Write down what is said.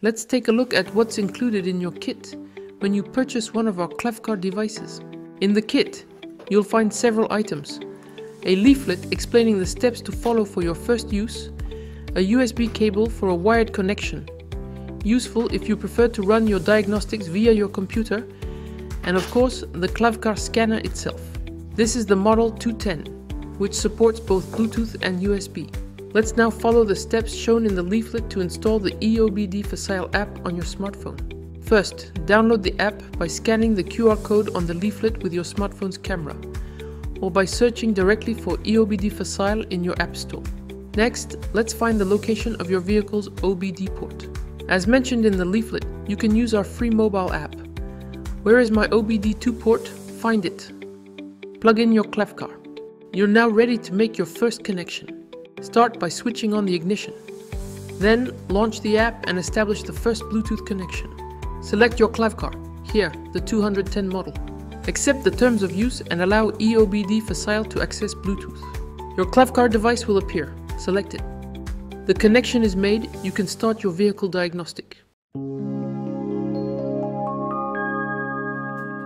Let's take a look at what's included in your kit when you purchase one of our klavkarr devices. In the kit, you'll find several items. A leaflet explaining the steps to follow for your first use, a USB cable for a wired connection, useful if you prefer to run your diagnostics via your computer, and of course the klavkarr scanner itself. This is the model 210, which supports both Bluetooth and USB. Let's now follow the steps shown in the leaflet to install the EOBD Facile app on your smartphone. First, download the app by scanning the QR code on the leaflet with your smartphone's camera, or by searching directly for EOBD Facile in your App Store. Next, let's find the location of your vehicle's OBD port. As mentioned in the leaflet, you can use our free mobile app. Where is my OBD2 port? Find it. Plug in your klavkarr. You're now ready to make your first connection. Start by switching on the ignition. Then launch the app and establish the first Bluetooth connection. Select your klavkarr, here, the 210 model. Accept the terms of use and allow EOBD Facile to access Bluetooth. Your klavkarr device will appear. Select it. The connection is made, you can start your vehicle diagnostic.